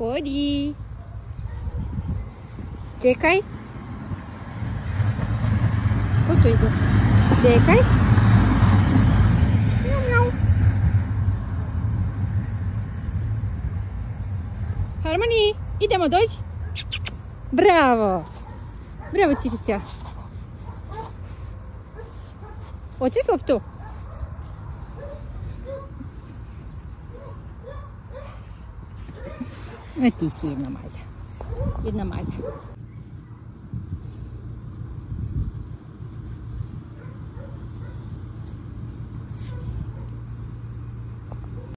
Ходи. Чекай. Тут уйду. Чекай. Harmony, idemo dođi. Bravo. Bravo, Cirica. Hoćeš loptu? e ti si jedna maza jedna mazija